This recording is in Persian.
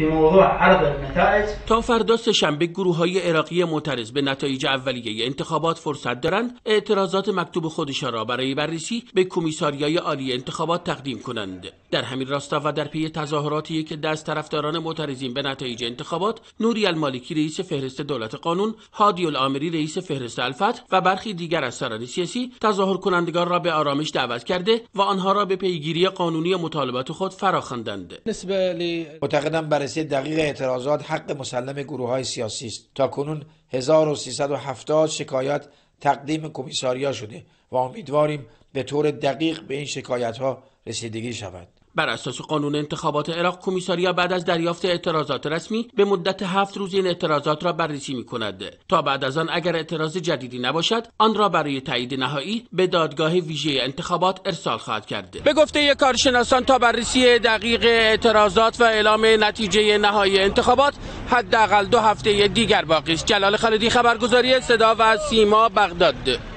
في موضوع عرض النتائج تا فردا سهشنبه گروه های عراقی معترض به نتایج اولیه انتخابات فرصت دارند اعتراضات مکتوب خودشان را برای بررسی به کمیساریای عالی انتخابات تقدیم کنند. در همین راستا و در پی تظاهراتی که دست طرفداران معترضین به نتایج انتخابات نوری المالکی رئیس فهرست دولت قانون هادی العامری رئیس فهرست الفت و برخی دیگر از سران سیاسی تظاهر کنندگان را به آرامش دعوت کرده و آنها را به پیگیری قانونی مطالبات خود فراخواندند. معتقدم بررسی دقیق اعتراضات حق مسلم گروه های سیاسی است. تا کنون 1370 شکایت تقدیم کمیساریا شده و امیدواریم به طور دقیق به این شکایت ها رسیدگی شود. بر اساس قانون انتخابات عراق کمیساریا بعد از دریافت اعتراضات رسمی به مدت هفت روز این اعتراضات را بررسی می کند تا بعد از آن اگر اعتراض جدیدی نباشد آن را برای تایید نهایی به دادگاه ویژه انتخابات ارسال خواهد کرد. به گفته کارشناسان تا بررسی دقیق اعتراضات و اعلام نتیجه نهایی انتخابات حداقل دو هفته دیگر باقی است. جلال خالدی خبرگزاری صدا و سیما بغداد.